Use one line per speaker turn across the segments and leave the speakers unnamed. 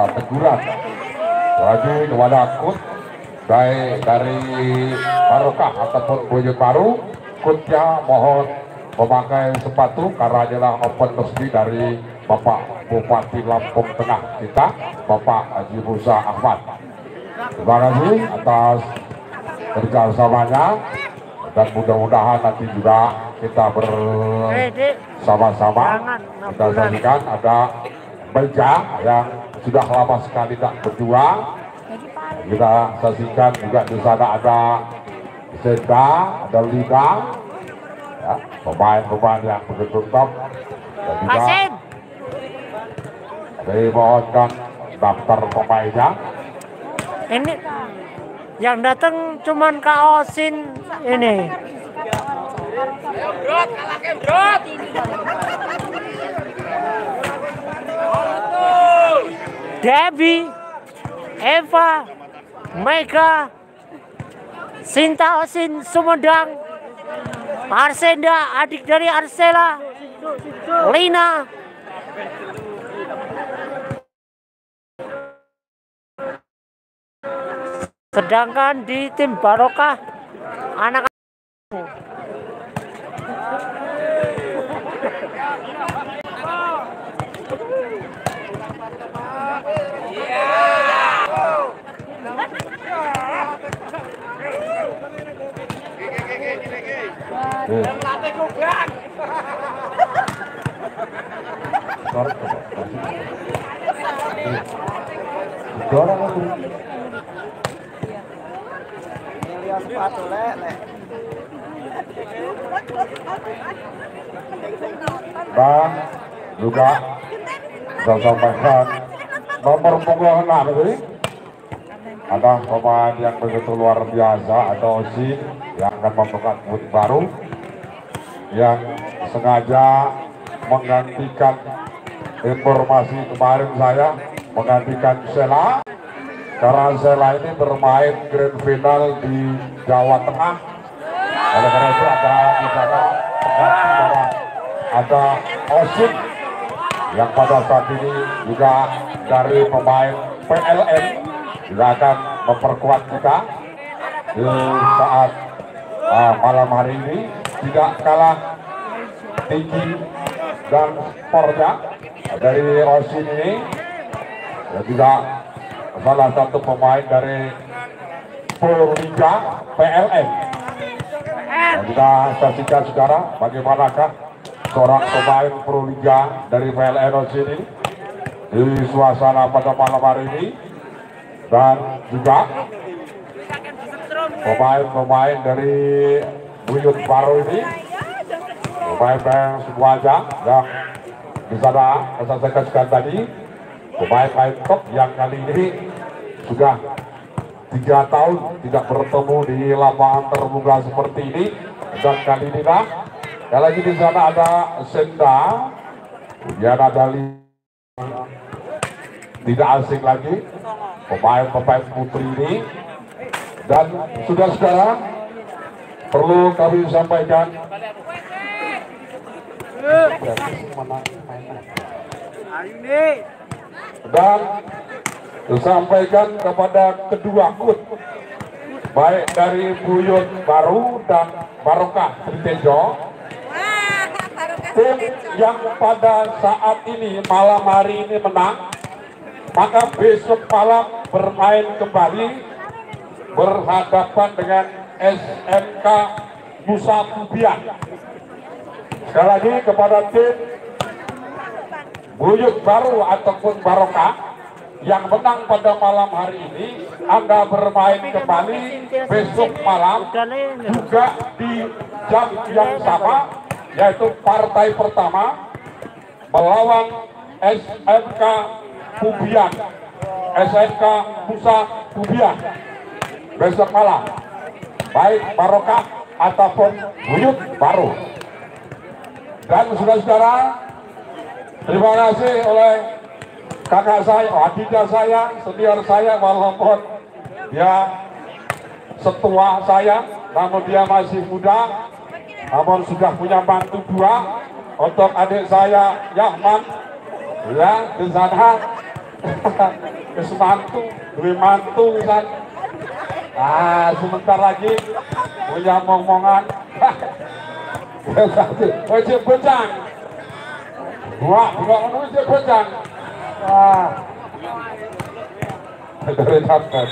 uh, teguran. Lagi kepada kut baik dari Barokah ataupun Buyut Baru. Kutnya mohon memakai sepatu karena adalah open resmi dari Bapak Bupati Lampung Tengah kita Bapak Haji Musa Ahmad. Terima kasih atas kerjasamanya dan mudah-mudahan nanti juga kita bersama-sama kita saksikan ada meja yang sudah lama sekali tidak berjuang. Kita saksikan juga di sana ada Senda, ada Lina ya, pemain-pemain yang begitu top. Dan juga dimohonkan daftar pemainnya.
Ini yang datang cuman kaosin ini.
Brot, kalahke brot.
Debbie, Eva, Mega, Sinta Osin Sumedang, Arsenda, adik dari Arsela, Lina, sedangkan di tim Barokah anak
Latih kubang. Sepatu
nomor punggung 6 ini? Ada pemain yang begitu luar biasa ada Osin yang akan membuka booth baru yang sengaja menggantikan informasi kemarin saya menggantikan Sela. Karena Sela ini bermain grand final di Jawa Tengah. Oleh karena itu ada di sana ada Osin yang pada saat ini juga dari pemain PLN juga akan memperkuat kita di saat ah, malam hari ini tidak kalah tinggi dan sportnya dari Osin ini. Dan juga salah satu pemain dari Purliga PLN dan kita saksikan sekarang bagaimanakah seorang pemain Liga dari PLN ini di suasana pada malam hari ini. Dan juga pemain-pemain dari Buyut Baru ini. Pemain-pemain semuanya yang di sana saya saksikan tadi. Pemain-pemain top yang kali ini sudah tiga tahun tidak bertemu di lapangan terbuka seperti ini. Dan kali ini nah Sekali lagi di sana ada Senda, kemudian ada Li- tidak asing lagi. Pemain-pemain putri ini. Dan sudah sekarang perlu kami sampaikan. Dan disampaikan kepada kedua kut baik dari Buyut Baru dan Barokah Tritejo. Tim yang pada saat ini malam hari ini menang. Maka besok malam bermain kembali berhadapan dengan SMK Musa Pubian sekali lagi kepada tim Buyut Baru ataupun Barokah yang menang pada malam hari ini. Anda bermain kembali besok malam juga di jam yang sama yaitu partai pertama melawan SMK Pubian SMK Musa Pubian besok malam baik Barokah ataupun Buyut Baru. Dan saudara-saudara terima kasih oleh kakak saya, adiknya saya, senior saya walaupun dia setua saya namun dia masih muda namun sudah punya mantu dua untuk adik saya Yahman. Ya di sana mantu, duwe mantu. Ah, sebentar lagi punya omongan. Wajib bocang. Dua, dua ono wajib bocang. Wah. Dari dapat.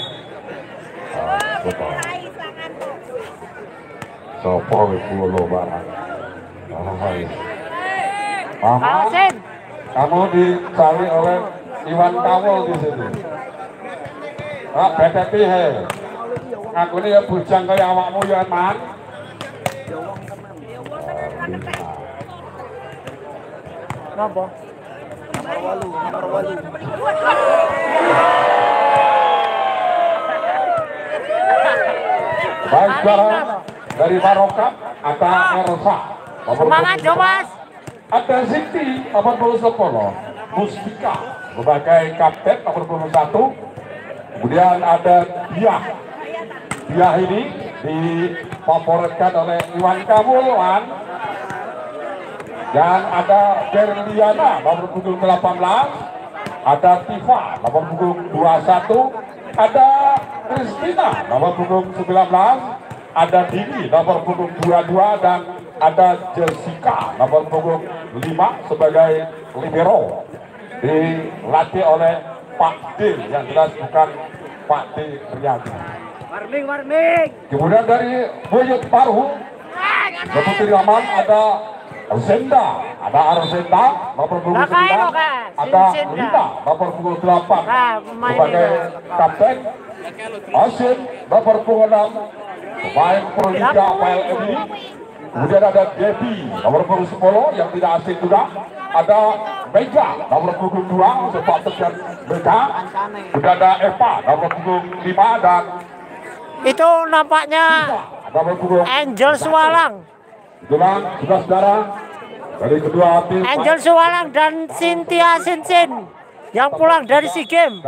Sopo kulo barang. Mama,
Alsin.
kamu dicari oleh Iwan Kawol di sini. Ah, bete pihe. Aku ini ya bujang kaya awakmu ya, Man.
Napa?
Nomor walu, nomor walu.
Baik, saudara. Dari Maroka, ada Ersa. Nomor
Semangat,
21.
Jo Mas.
Ada Siti, nomor 21. Mustika, sebagai kapten nomor 21. Kemudian ada Diah. Diah ini difavoritkan oleh Iwan Kamulwan. Dan ada Berliana, nomor punggung 18. Ada Tifa, nomor punggung 21. Ada Kristina, nomor punggung 19. Ada Dini, nomor punggung 22. Dan ada Jessica, nomor punggung 5 sebagai libero. Dilatih oleh Pak D, yang jelas bukan Pak D Riyadi.
Warming, warming.
Kemudian dari Buyut Baru, Deputi Raman ada Arsenda, ada Arsenda, nomor punggung
Lah, kae
9,
kok, Kak?
ada. Lina, nomor punggung 8,
Nah, pemain
sebagai kapten, Asin, nomor punggung 6, pemain Proliga PLMI, kemudian ada Debbie, nomor punggung 10, yang tidak asing juga, ada Mega, nomor punggung 2, sepak terjang Mega, kemudian ada Eva, nomor punggung 5, dan
Itu nampaknya Angel Suwalang.
Tim.
Angel Suwalang dan Cynthia Sinsin yang pulang dari SEA Games.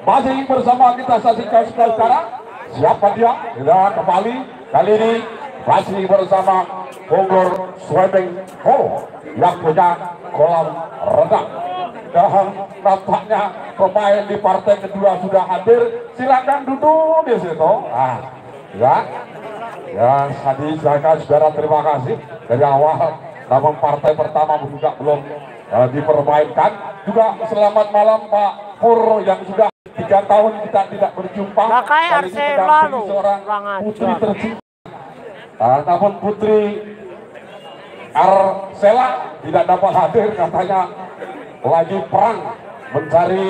masih bersama kita saksikan sekarang. Siapa dia? Kita kembali. Kali ini masih bersama Bogor Swimming Hall yang punya kolam renang. Dan nampaknya pemain di partai kedua sudah hadir. Silakan duduk di situ. Ah ya. Ya, tadi saya saudara terima kasih. Dari awal namun partai pertama juga belum eh, dipermainkan. Juga selamat malam Pak Pur yang sudah tiga tahun kita tidak berjumpa. Kali ini seorang putri tercinta. Ah, namun putri Arsela tidak dapat hadir katanya lagi perang mencari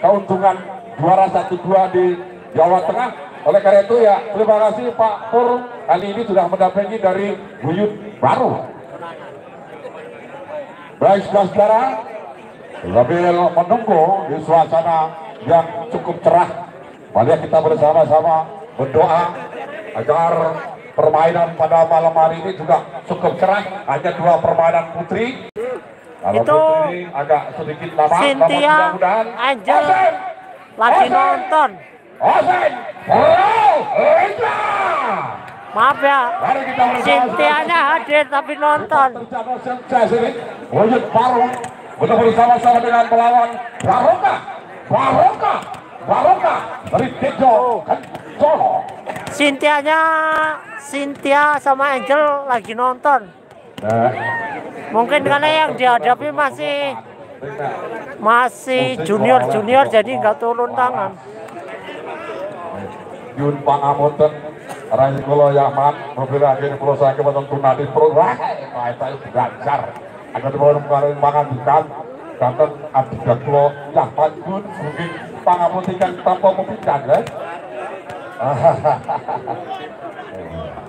keuntungan juara satu dua di Jawa Tengah. Oleh karena itu ya terima kasih Pak Pur kali ini sudah mendampingi dari Buyut Baru. Baik saudara, sambil menunggu di suasana yang cukup cerah, mari kita bersama-sama berdoa agar permainan pada malam hari ini juga cukup cerah. Hanya dua permainan putri. Kalau
Itu
putri agak sedikit lama,
Cynthia,
mudah-mudahan
Angel
Osen!
lagi
Osen!
nonton.
Osen! Lina!
Maaf ya. Cynthia-nya hadir tapi nonton.
Wujud baru untuk bersama-sama dengan melawan Baroka Baroka Baroka dari Tejo Kencolo
Cynthia-nya Cynthia sama Angel lagi nonton.
nah,
Mungkin karena yang dihadapi masih masih junior junior jadi nggak turun tangan.
Yun Pangamonten Rai Kulo Yaman mobil akhir Kulo Sakit Beton Tunadi Pro Wah Itu belajar Agar dibawa kemarin pangandikan Kanten Adiga Kulo Yaman Yun Mungkin Pangamontikan tanpa membincang ya Ha ha ha ha ha.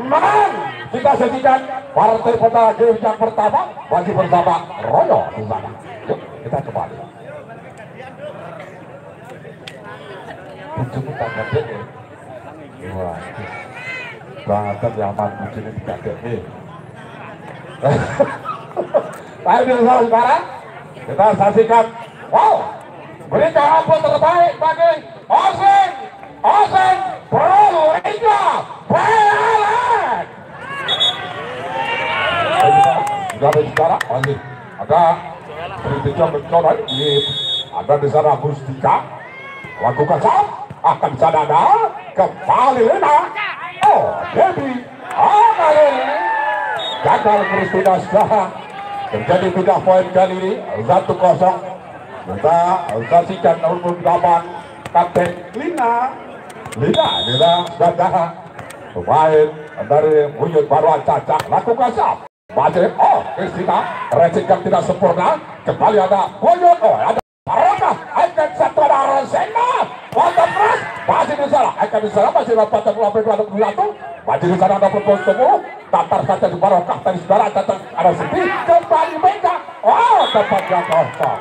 Menang kita saksikan partai kota yang pertama masih bersama Royo di sana. Yuk kita kembali. Tujuh kita gede. Wah banget yang mampu ini tidak gede. Ayo bersama sekarang kita saksikan. Wow berikan apa terbaik bagi Oseng Ada Mustika. Lakukan saham akan sana ada kembali Lena. Oh gagal Kristina sudah terjadi tiga poin kali ini satu kosong. Kita saksikan nomor 8 Kapten Lina Lina Lina sudah pemain dari Buyut Baruan Cacak lakukan saham Masih, oh, Kristina, yang tidak sempurna, kembali ada Buyut, oh, ada Barokah, akan satu ada Rosena, Wonder Press, masih di sana, akan di sana, masih dapat terlalu berlalu satu, masih di sana ada perpuluh sepuluh, tatar saja di Barokah, tadi saudara, tatar ada sedih, kembali Mega, oh, tempatnya kosong,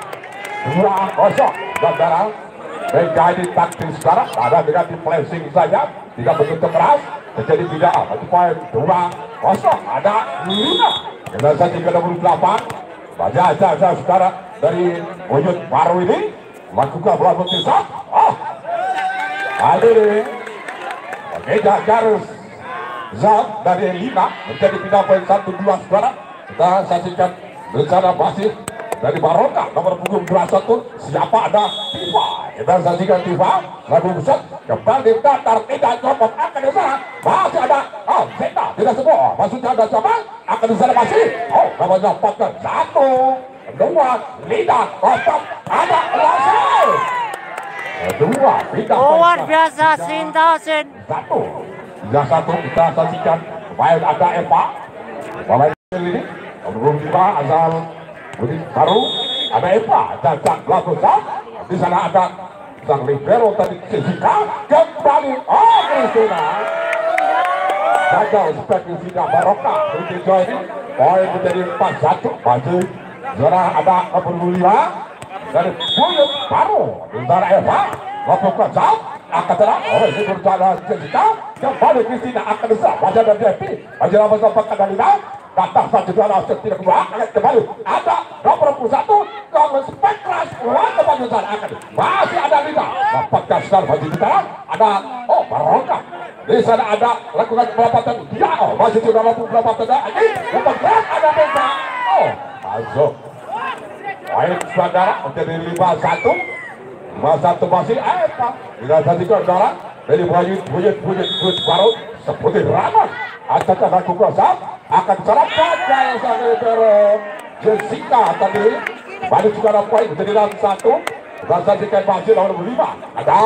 dua kosong, saudara, Mega ini taktis saudara, ada dengan di flashing saja, tidak begitu keras, terjadi tidak, satu poin, dua kosong, ada lima, kita saja nomor delapan, Baca aja saudara dari wujud baru ini lakukan bola putih sat. Oh, ini. Beda garis Zat dari lima menjadi pindah poin satu dua saudara. Kita saksikan rencana masih dari Baroka nomor punggung 21 siapa ada? Tifa. Kita saksikan Tifa. Lagu besar kembali datar tidak copot akan di sana masih ada. Oh Zeta tidak semua. Maksudnya ada siapa? Akan di sana masih. Oh namanya partner satu dua lima otak ada Lasel dua pindah poin
Luar biasa Sintasin.
satu. Tiga satu kita saksikan. Pemain ada Eva. Pemain ini. Nomor lima asal Budi baru ada Eva dan Sang Lakusan di sana ada Sang Libero tadi Jessica. Kembali oh Kristina. Gagal spekulasnya Baroka Budi Joy ini poin menjadi empat satu. Masih zona ada lima dari Buyut baru. Di sana Eva. Lakukan jam akan terang oh ini berjalan Jessica. Kembali Kristina. Akan besar wajah dan Devi. Wajah nama sampai Kadalina datang satu dua lawan tidak kedua kembali. Ada nomor puluh satu nomor speklas akan masih ada Lina dapatkan sekali baju di tangan ada oh Baroka di sana ada lakukan pelapatan dia oh masih sudah mampu pelapatan lagi. Dapat berat ada Beka oh masuk. Baik saudara menjadi lima satu. Lima satu masih apa tidak satu saudara dari buyut buyut buyut buyut baru seperti Ramon Acak aku kuasa akan serap gagal sampai Vero Jessica tadi balik juga ada poin menjadi dalam satu. Kita saksikan masih nomor lima ada.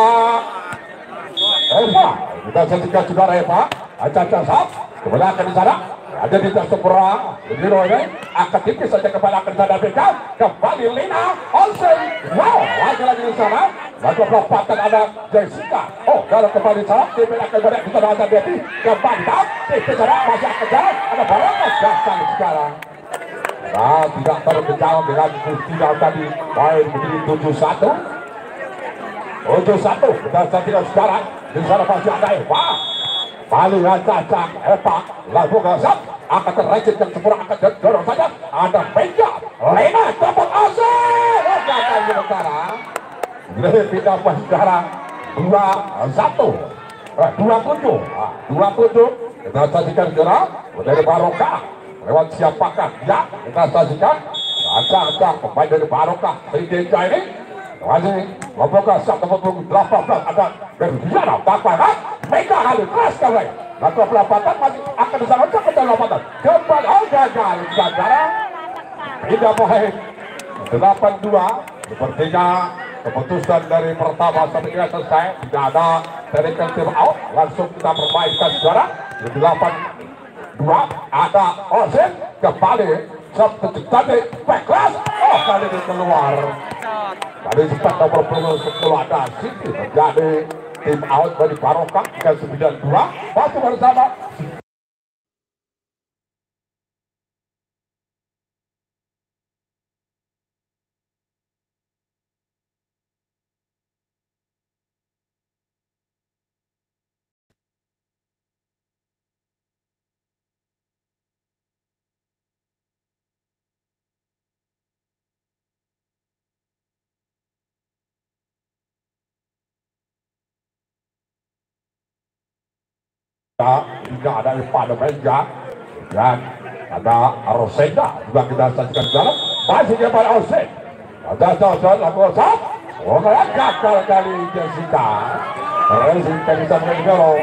Eva. Kita saksikan saudara Eva. Acak sap kemudian akan di sana ada di atas sepura. Jadi ini akan tipis saja kepada akan sana BK kembali Lina Olsen. Wow. Lagi-lagi di sana. Lalu perempatan ada Jessica. Oh kalau kembali sana tim akan banyak di sana ada Devi kembali tipis sana masih akan jalan. Ada Barokas datang sekarang Nah, tidak terkejar dengan Kustina tadi. Poin menjadi tujuh satu. Tujuh satu kita saksikan sekarang di sana masih ada Eva. Palihan cacak Eva. Lalu gasap akan terrecet yang sempurna akan dorong saja. Ada Meja. Lena dapat asal gagal sementara pindah poin sekarang. Dua satu. Eh, dua tujuh. Ah, dua tujuh. Kita saksikan segera dari Barokah lewat siapakah? Ya kita saksikan. Acak-acak pemain dari Barokah Srideja ini. Masih satu puluh delapan belas ada Berdiana Bakwarat Mega kali keras kali lakukan pelapatan masih akan disalurkan ke dalam pelapatan kembali oh gagal. Saudara tidak delapan dua. Sepertinya keputusan dari pertama sampai ini selesai. Tidak ada dari tim out. Langsung kita permainkan di delapan dua ada Osen kembali satu tadi backlas oh kali ini keluar. Tadi sempat nomor puluh sepuluh ada Siti terjadi tim out dari Barokah dan 92 masih bersama tidak ada pada meja dan ada Rosenda juga kita saksikan dalam. Masih pada Rosenda ada Johnson laku Rosat oh gagal kali Jessica. Jessica bisa mengenal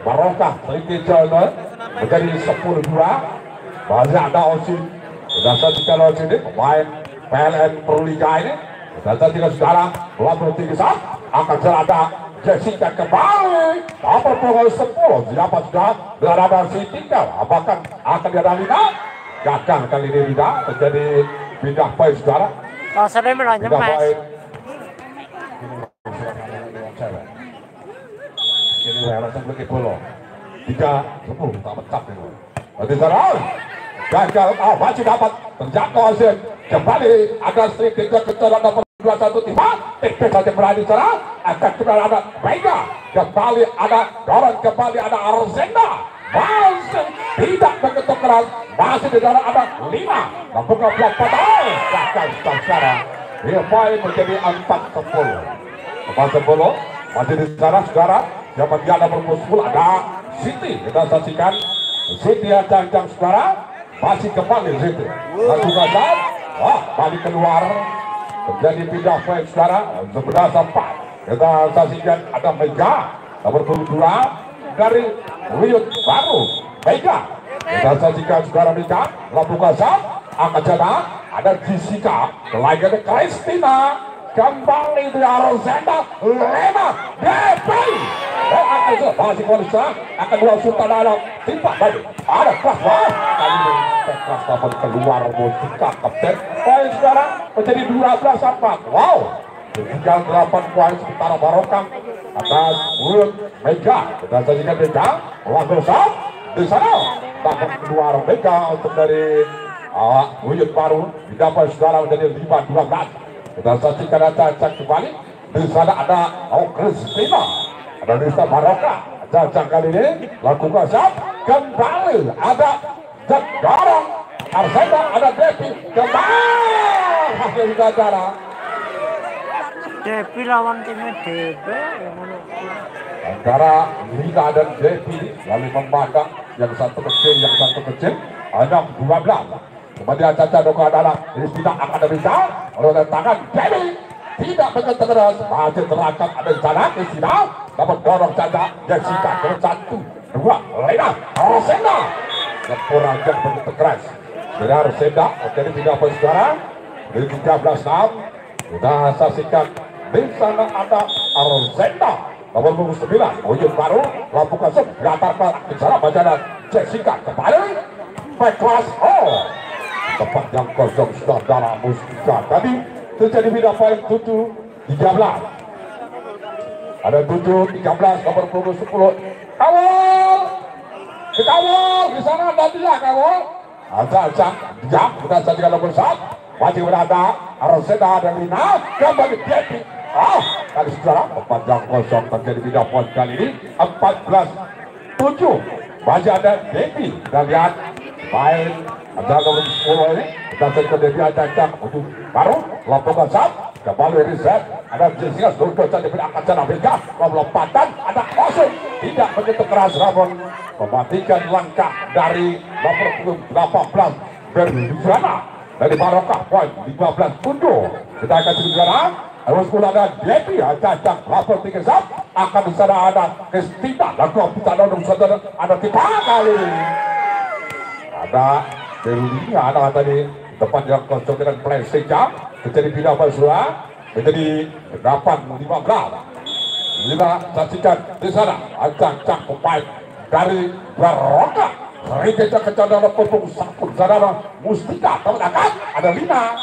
Barokah. Sedikit Johnson menjadi 10-2 masih ada Osin kita saksikan Osin ini. Pemain PLN Pro Liga ini. Kita saksikan sekarang. 23 saat. Akan ada Jessica kembali. Nomor pukul 10 siapa sudah berada si tinggal. Apakah akan ada Lina gagal kali ini tidak terjadi pindah poin saudara.
Sering
pindah
melonjak mas.
poin. Ini langsung pergi polo tiga sepuluh tak pecah nanti saudara gagal. Ah masih dapat terjatuh hasil. Kembali ada sedikit dua satu tiba TP saja berani serang akan kembali ada Vega kembali ada dorong kembali ada Arzenda masih tidak begitu keras masih di dalam ada lima. Membuka blok patah gagal sekarang dia poin menjadi empat sepuluh. Empat sepuluh masih di sana sekarang dapat dia nomor 10 ada Siti kita saksikan Siti ancang-ancang sekarang masih kembali Siti satu gagal wah balik keluar terjadi pindah poin sekarang sebelah sempat kita saksikan ada Mega nomor 22 dari Wiyut Baru. Mega kita saksikan sekarang Mega lampu kasar akan jalan ada Jessica lagi ada Christina kembali di Arosenda Lena Depi. Oh akan sudah masih kondisi akan dua sultan dalam timpa baju ada kelas wah kali ini kelas dapat keluar. Musika kapten poin sekarang menjadi 12 empat wow. Tinggal 8 poin sementara Barokah. Atas Wuyut Mega. Kita sajikan Mega langsung sah di sana. Dapat keluar Mega untuk dari uh, Wuyut baru. Didapat saudara menjadi 5 12 kita saksikan acak kembali di sana ada Oh Kristina ada Nisa Baroka acak kali ini lakukan siap kembali. Ada Jack Dorong Arsena ada Devi. Kembali! Hasil gagara
Devi lawan timnya Debe. mana?
antara Lina dan Devi lalu memandang yang satu kecil yang satu kecil ada 12 kemudian Caca Doko adalah Kristina akan bisa oleh tangan Devi tidak begitu keras masih terangkat ada di sana Kristina dapat dorong Caca Jessica ke satu dua Lina Rosenda. Kurang jauh begitu keras. Benar Rosenda. Jadi tidak apa sekarang di 13 6 kita saksikan di sana ada Rosenda. Nomor 29 Uyun baru lampu kasut latar di sana baca Jessica kembali. Back class oh tempat yang kosong saudara Mustika tadi terjadi pindah poin 7 13 ada 7 13 nomor punggung 10 kawal! Dikawal di sana ada dia kawal. Acak-acak jam kita sajikan nomor 1 masih berada Arsena dan Lina. Kembali Devi ah kali saudara tempat yang kosong terjadi pindah poin kali ini. 14 7 masih ada Devi kita lihat main ada nomor 10 ini kita sajikan Devi acak-acak untuk baru lampung kasar kembali reset ada Jessica Surga jadi akan sana Amerika. Lompatan ada Osun tidak begitu keras Ramon. Mematikan langkah dari nomor 18 Berdana dari Barokah poin 15 undur kita akan segera harus ada Devi acak lapor tiga sap akan di sana ada Kristina. Lalu kita nodong saudara ada kita kali. Ada Derulinya ada tadi depan yang kosong dengan plan sejam terjadi pindah Basura menjadi 8 15 Lima saksikan di sana acak-acak pemain dari Baroka Rikeja kecandara pupung sapun sadara Mustika teman ada lima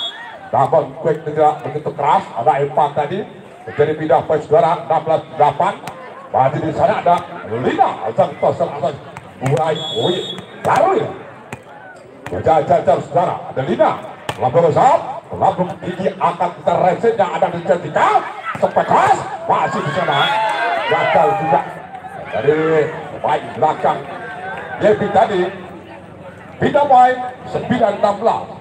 namun quick tidak begitu keras ada empat tadi terjadi pindah poin saudara 16 8 masih di sana ada lima acak tosel Buai Oye baru ya Jajar-jajar saudara, ada Lina, lambung besar, lambung tinggi akan kita yang ada di sampai keras, masih di sana, gagal juga. Dari baik belakang. Devi tadi, pindah poin 9-16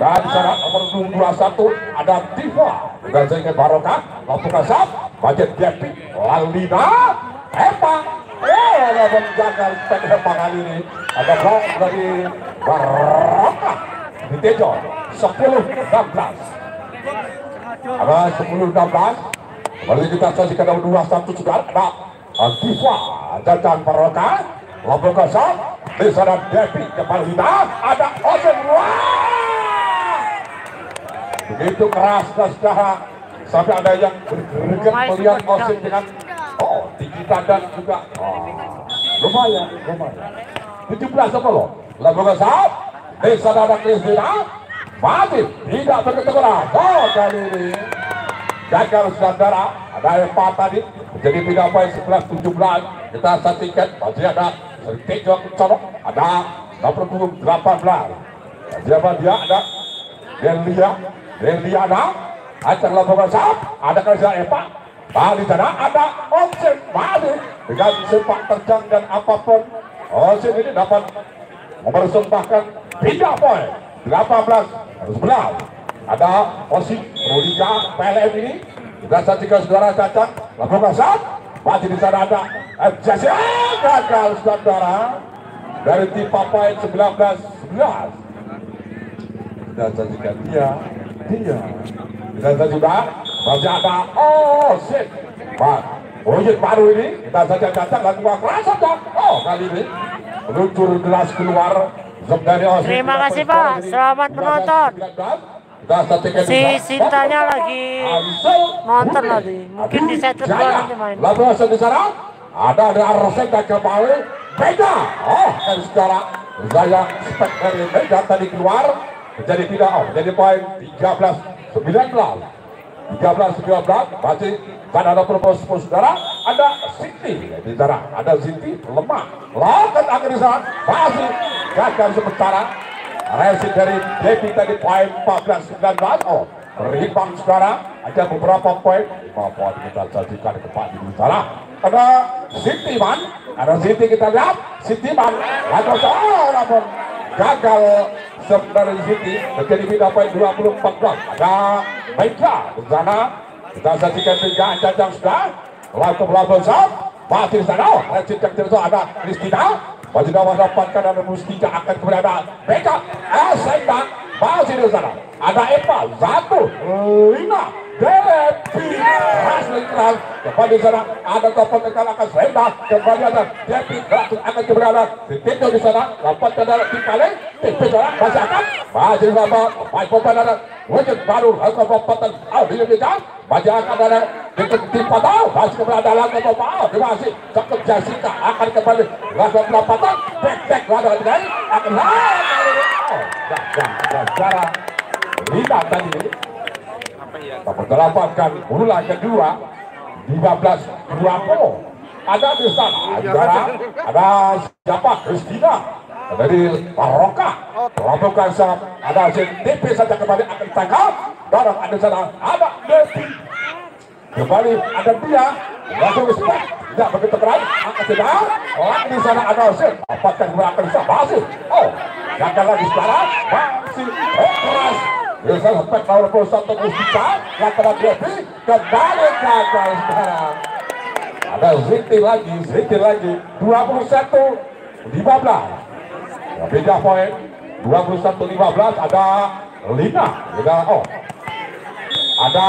dan sana nomor 21 ada Tifa. Saya Barokah, lambung besar, budget Devi, Lalina, Epa, eh, namun gagal pada kali ini. Ada blok dari Barokah. Di Tejo 10 16 ada 10 16 kembali kita saksikan nomor 2 satu juga ada Antifa Jajan Barokah Lombok kosong di sana Devi kembali kita ada Osen wah. Begitu keras dan secara sampai ada yang bergerak melihat Osen dengan dan juga. Oh, lumayan lumayan. 17 apa loh lagu kesat di sana ada Kristina masih tidak begitu keras oh kali ini gagal saudara ada Eva tadi. Menjadi tiga poin 11 17 kita saksikan masih ada sedikit juga kecolok ada 80 18 siapa dia ada Delia Delia ada. Acak lakukan sahab ada kerja Bali sana ada Onsen Bali. Dengan sepak terjang dan apa pun Onsen ini dapat mempersembahkan tiga poin. 18 harus benar ada Osi Rodika PLM ini. Kita saksikan saudara cacat. Lakukan sahab masih di sana ada Jasi gagal saudara. Dari tim poin 19 11 kita saksikan dia dia. Kita saksikan masih ada oh shit Pak Ojek baru ini kita saja cacat lakukan keras saja oh kali ini meluncur gelas keluar dari Osi
Terima kasih, Pak. Selamat menonton. Si. Sintanya lagi nonton lagi. Mungkin di set kedua
Jaya.
nanti main.
Lalu Hasan di sana ada ada Arsen dan kembali Beda. Oh, dan secara Zaya spek dari Beda tadi keluar menjadi tidak oh, menjadi poin 13 19 13 19 masih kan ada propos saudara ada Siti. Di sana ada Siti lemah. Lakukan akhir sana masih gagal sementara. Resi dari Devi tadi poin 14 19 oh berimbang saudara. Ada beberapa poin. 5 poin kita sajikan Pak di sana ada Siti man ada Siti kita lihat. Siti man oh namun gagal sebenarnya Siti menjadi pindah poin 20 14 ada Baiklah di sana. Kita sajikan tiga jajang sudah. Lalu melakukan sahab masih di sana. Resi yang tidak ada Kristina. Masih dapat dapatkan dan Mustika akan kemudian ada Beka Asenda masih di sana. Ada Eva. Satu Depi Asli keras kembali di sana ada dapat akan Senda kembali ada Depi langsung akan kemudian ada Tito di sana dapat ada di paling Tito sana masih akan masih di sana Baik pemain ada wujud baru lakukan lompatan oh di depan masih akan ada dekat tim patah masih kemudian ada lakukan lompatan oh terima kasih. Cakep Jessica akan kembali. Lakukan lompatan back back lakukan dengan akan oh dah dah dah cara Rina tadi dapat mendapatkan bola kedua 15 20 ada di sana ada ada siapa? Kristina. Dari Baroka melakukan sahab ada CTP saja kembali akan tangkap dorong ada sana ada Devi. Kembali ada dia. Langsung respect tidak begitu keras angkat tidak lagi di sana ada Osin apakah dia akan bisa? Masih. Oh gagal lagi sekarang. Masih 21 Mustika lantaran Devi kembali gagal sekarang ada Ziti lagi Ziti lagi 21 15 Ya, beda poin 21-15 ada Lina. Ada oh ada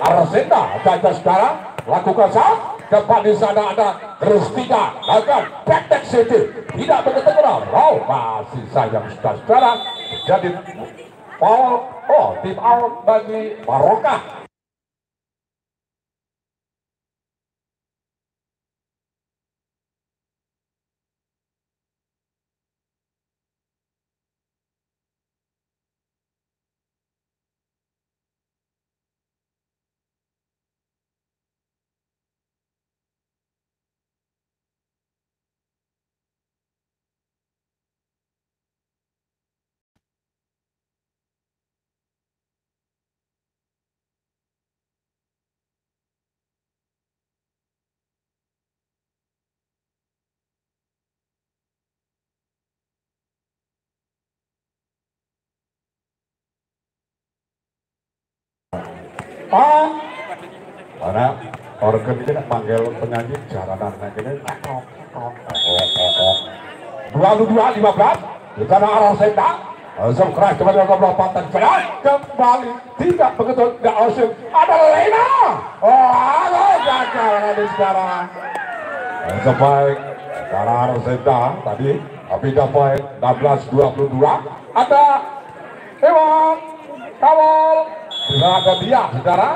Arsenda Jaja sekarang lakukan sahab tempat di sana ada Kristina akan Pektek City. Tidak begitu benar oh masih sayang sekarang. Jadi foul oh tim out bagi Barokah Ah, karena organ ini nak panggil penyanyi jaranan nah ini dua dua lima belas. Di sana arah senda langsung keras kembali ke keras. Kembali tidak begitu tidak langsung. Ada Lena. Oh halo gagal nanti sekarang. Sampai karena arah senda tadi tapi dapat 16 22 ada Ewan kawal bisa ada dia saudara.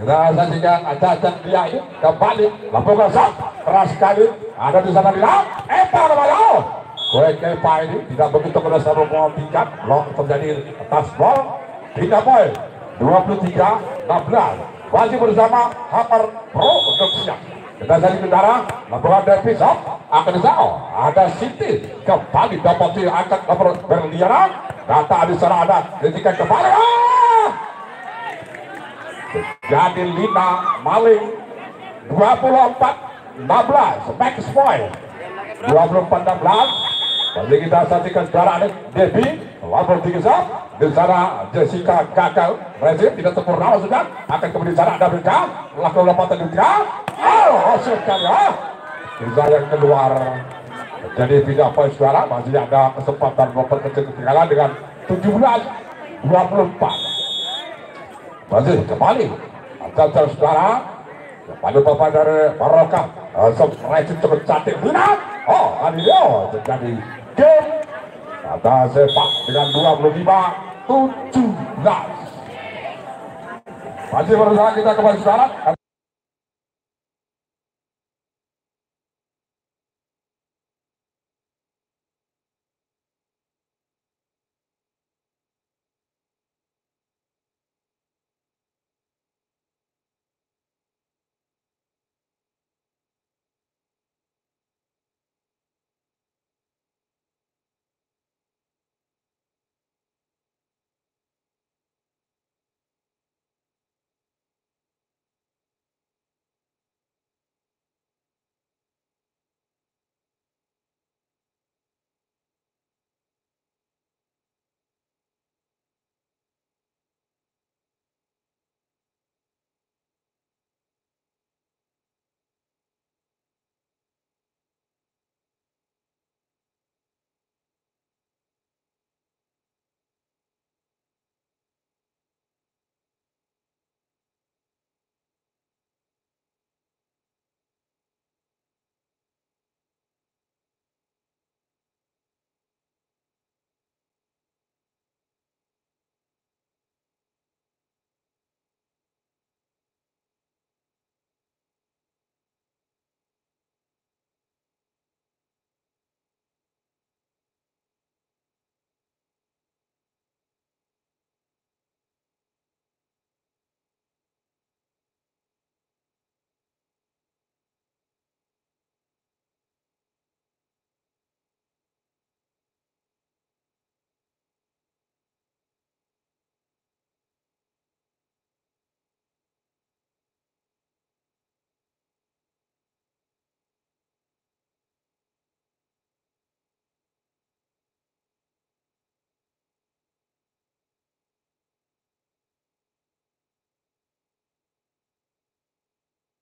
Kita saksikan acak-acak dia ini kembali. Lampu kosong keras sekali. Ada di sana dia. Epa Ramayau Kue Kepa ini tidak begitu keras sama mau tingkat blok terjadi atas bol. Tiga poin. 23 16 masih bersama Hammer Pro Production kita jadi kendara laporan dari pisau akan disao ada Siti kembali dapat diangkat nomor berliana data di sana ada ketika kembali. Ah! Jadi Lina Maling 24 16 max point 24 16 Bagi kita saksikan ada Devi Lapor tiga sah di sana Jessica gagal. Rezim tidak sempurna sudah. Akan kemudian sana ada mereka melakukan lompatan juga oh hasil sekali ya. Bisa yang keluar. Jadi tidak poin saudara masih ada kesempatan memperkecil ketinggalan dengan 17 24 masih kembali Antar saudara. Pada bapak dari Barokah Rezim cukup cantik Minat. Oh ini dia terjadi game kata sepak dengan 25 17 masih berusaha kita kembali sekarang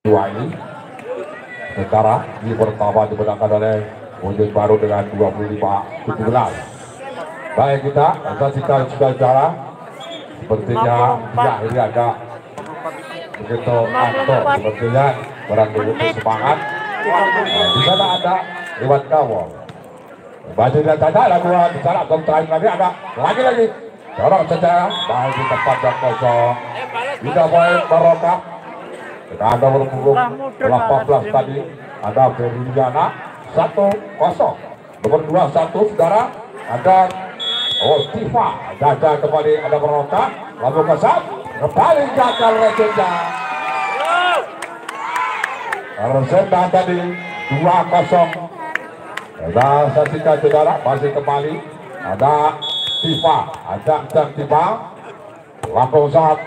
dua ini sementara di pertama dimenangkan oleh Munjung Baru dengan 25 17 baik kita saksikan sudah jalan. Sepertinya ya ini ada begitu aktor sepertinya barang begitu semangat. Nah, di sana ada Iwan Kawal Masih dia tanda ada dua di sana terakhir lagi ada. Lagi lagi. Dorong saja baik di tempat yang kosong. Tidak boleh barokah kita ada berpuluh 18 tadi ada Ferdiana satu kosong. Nomor dua satu saudara. Ada Oh Tifa. Gagal kembali ada Baroka lalu kesat kembali gagal Resenda Resenda tadi dua kosong. Kita saksikan saudara masih kembali. Ada Tifa. Ada Jam Tifa. Langsung saat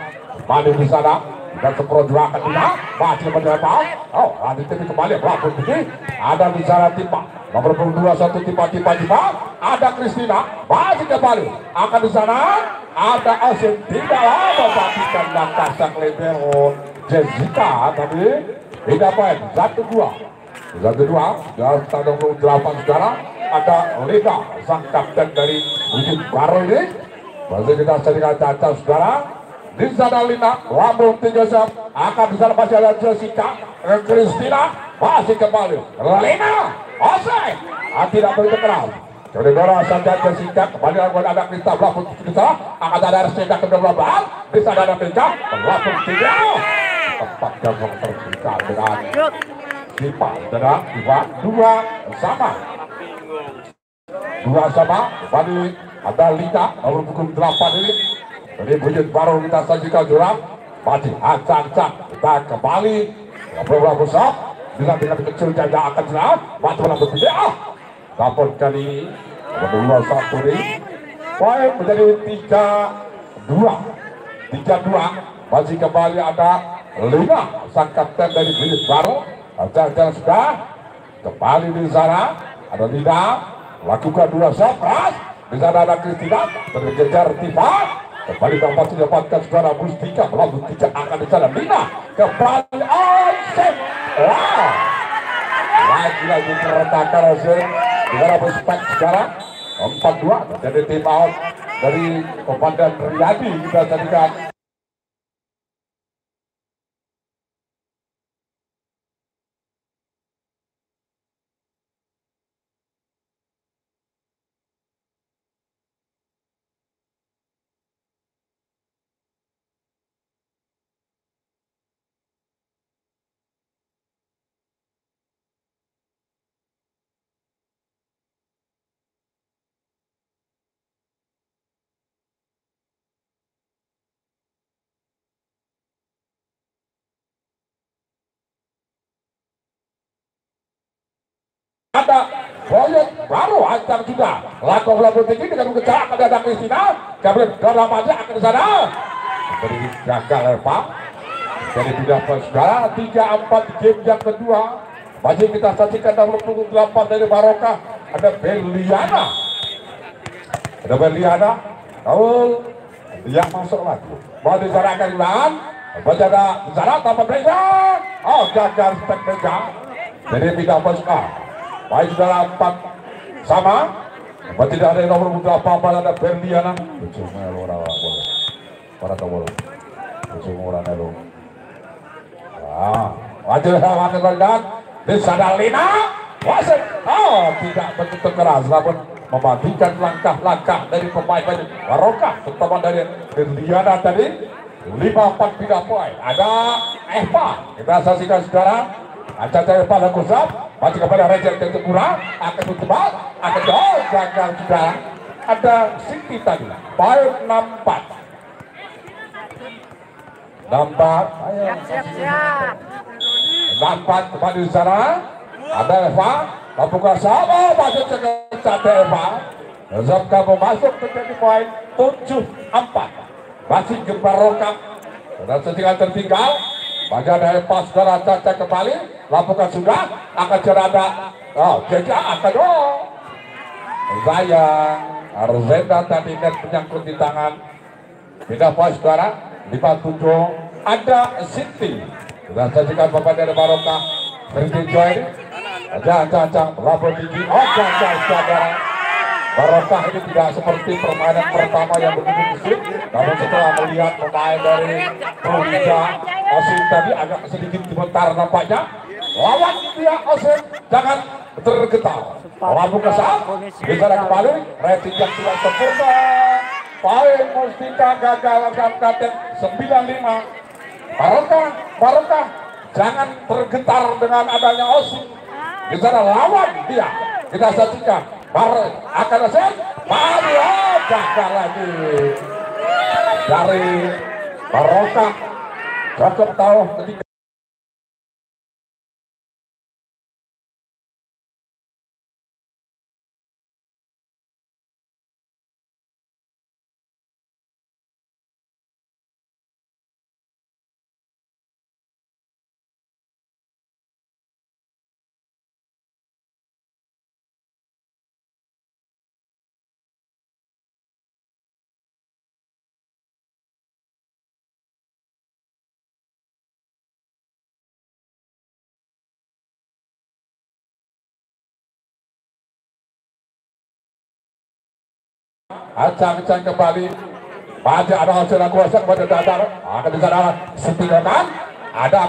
kembali di sana dan seperjuangan dia masih menerima oh ada ini kembali pelapor ini ada di sana tipa nomor 22 satu tipa tipa tipa ada Kristina masih kembali. Akan di sana ada Asin tidak lama bagikan langkah sang libero Jessica tadi tidak poin. Satu dua. Yang kedua dan tanda 28 saudara ada Leda sang kapten dari Bukit Baru ini. Masih kita saksikan caca saudara di sana Lina lambung tiga jam akan sana masih ada Jessica dan Christina masih kembali. Lina Osai tidak begitu keras jadi bola saja Jessica kembali lakukan ada Krista belakang kita akan ada Rosita ke belakang di sana ada Krista belakang tiga tempat gabung terbuka dengan Dipa dengan Dipa dua sama. Dua sama kembali ada Lita nomor pukul 8 ini ini bujut baru kita sajikan jurang masih ancang-ancang kita kembali beberapa besar dengan kecil saja akan jelas mati bola berbeda namun kali ini kedua satu ini poin menjadi tiga dua. Tiga dua masih kembali ada lima sang kapten dari bujut baru. Ancang-ancang sudah kembali di sana. Ada Lina lakukan dua shot keras di sana ada Kristina terkejar Tifa kembali dapat didapatkan saudara Mustika melalui tiga akan di sana. Lina kembali onside wow lagi-lagi keretakan di sana berspek sekarang? Empat dua jadi tim out dari Komandan Riyadi kita jadikan ada Boyot baru ancang juga lakukan bola tinggi dengan mengejar akan ada Kristina dalam aja akan sana. Beri gagal jadi tidak saudara tiga empat game yang kedua. Masih kita saksikan dalam pukul 8 dari Barokah. Ada Beliana. Ada Beliana. Raul yang masuk lagi. Mau diserahkan Ilan baca ada sana tanpa pegang oh gagal pegang jadi tidak Pasca baik dalam empat. Sama. Apa tidak ada yang nomor muda apa apa ada Berliana cuma lo rawa boleh para tahu boleh cuma orang lo ah wajib sama kemudian di sana Lina wasit oh tidak begitu keras namun mematikan langkah-langkah dari pemain baju Barokah terutama dari Berliana tadi. Lima empat tiga poin. Ada Eva. Kita saksikan saudara Acara pada kusap, masih kepada Raja kurang, akan bertebak, akan jauh gagal sudah. Ada Siti tadi, poin 64. 64, ayo.
Siap, siap.
64 kembali di sana. Ada Eva, membuka sama, masuk ke ada Eva. Zab kamu masuk menjadi poin 74. Masih gembar rokam. Dan setinggal tertinggal, Bagian dari pas saudara Caca kembali, lakukan sudah, akan cerada. Oh, Caca akan oh. Zaya, Arzenda tadi net menyangkut di tangan. Pindah pas saudara, lima tujuh. Ada Siti. Dan saksikan Bapak dari Barokah. Berhenti join. Jangan, jangan, jangan. Lapor tinggi. Oh, jangan. Barokah ini tidak seperti permainan pertama yang begitu sulit. Namun setelah melihat pemain dari Provida Osin tadi agak sedikit gemetar nampaknya. Lawan dia Osin jangan tergetar. Lalu ke saat bisa kembali rating yang tidak sempurna. Poin Mustika gagal akan katen 95. Barokah, Barokah jangan tergetar dengan adanya Osin. Di sana lawan dia. Kita saksikan Bar akan aset Mario gagal lagi dari Barokah cocok tahu ketika Acang-acang kembali. Baca ada hasil kuasa kepada dadar. Akan di sana setinggalkan. Ada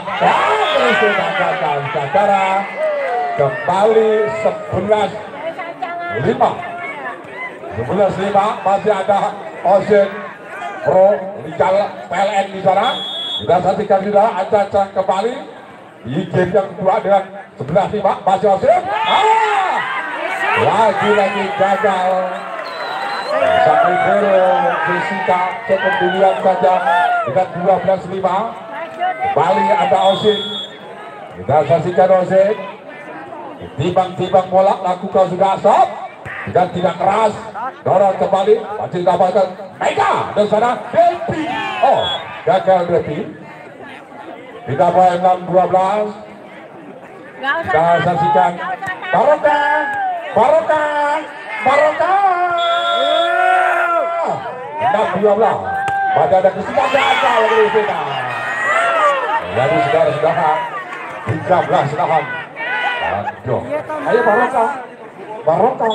Dadara. Kembali 11 lima 11 lima masih ada Ocean Pro Rijal PLN di sana kita saksikan juga acak kembali di game yang kedua dengan 11 lima masih Ocean ah lagi-lagi gagal sampai Vero Jessica cukup dilihat saja dengan 12 lima kembali ada Ocean kita saksikan Ocean timbang-timbang bola lakukan sudah stop dan tidak keras dorong kembali masih dapatkan Mega dan sana Depi oh gagal Depi kita main 6 12 kita saksikan Barokah. Barokah. Barokah 6 12 pada ada kesempatan dari kita jadi saudara-saudara 13 lawan Aduh. Ayo Barokah. Barokah.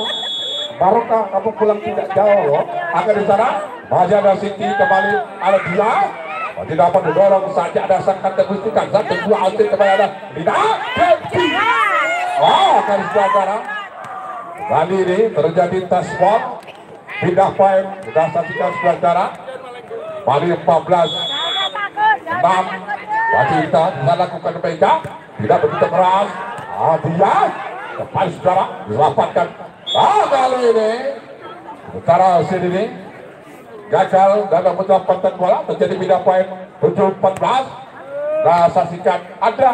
Barokah kamu pulang tidak jauh loh. Akan di sana. Masih ada Siti kembali. Ada dia. Masih dapat didorong. Saja ada sangkan tegustikan satu dua outing kembali ada. Lina Devi. Oh, akan sebelah Kali ini terjadi tes spot pindah poin kita saksikan sebelah cara Bali 14 6 masih kita bisa lakukan PK tidak begitu keras. Ah, dia depan saudara diselamatkan. Ah, kali ini. Utara sini gagal dalam mendapatkan bola. Terjadi pindah poin 7-14 nah saksikan. Ada.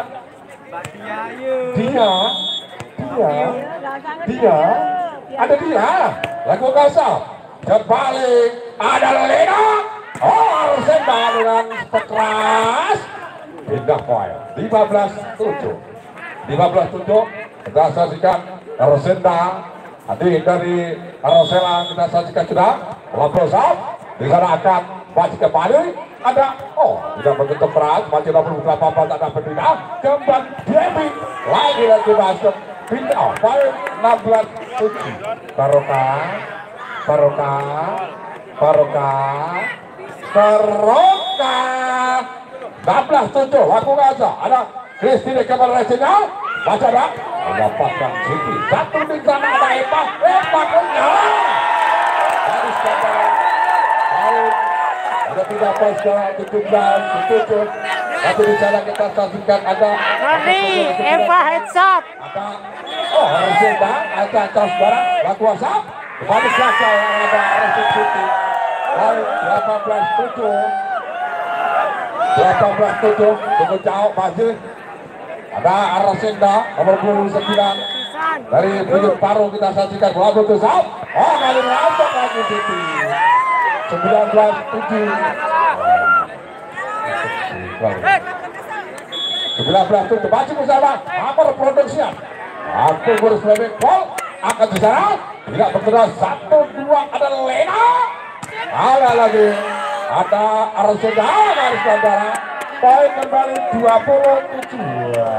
Dia. Dia. Dia. Ada dia. Lagu kasar terbalik ada oh harusnya dengan keras pindah poin. 15-7 15 tunjuk kita saksikan Rosenda. Adi dari Rosela kita saksikan sudah. Lampau Saf di sana akan masih kembali. Ada oh tidak begitu keras masih 88 tak ada pindah. Kembali Devi lagi lagi masuk. Pindah poin 16 tujuh. Barokah Barokah Barokah Barokah. 16 tujuh lakukan saja ada Christine Kamal Resina baca dah. Mendapatkan Siti. Satu di sana ada Eva. Eva punya harus kata ada tidak pas ke 17 tujuh tapi di sana kita saksikan ada
Rani, Eva headshot.
ada oh Resina ada atas barang laku asap kembali saja yang ada Resina Siti baik 18 tujuh 18 tujuh tunggu jauh masih ada Arasenda nomor 29 dari Bukit Paru kita saksikan bola betul sap. Oh kali merampok lagi Siti. 19 7. 19 tujuh masih bersama Amor Production. Aku berusaha sebagai gol akan di sana tidak bergerak. Satu dua ada Lena. Ada lagi. Ada Arasenda dari saudara. Poin kembali 27 ya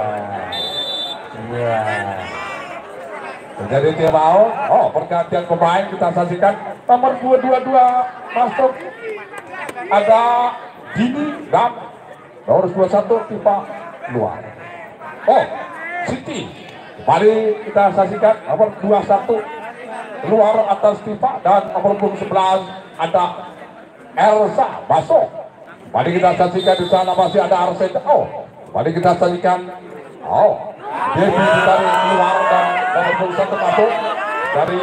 jadi dia mau. Oh pergantian pemain kita saksikan. Nomor 222 masuk. Ada Dini dan nomor 21 Tifa luar. Oh Siti kembali kita saksikan nomor 21 luar atas Tifa dan nomor 11 ada Elsa masuk Mari kita saksikan di sana masih ada Arsen. Oh, mari kita saksikan. Oh, Devi dari luar dan nomor satu masuk dari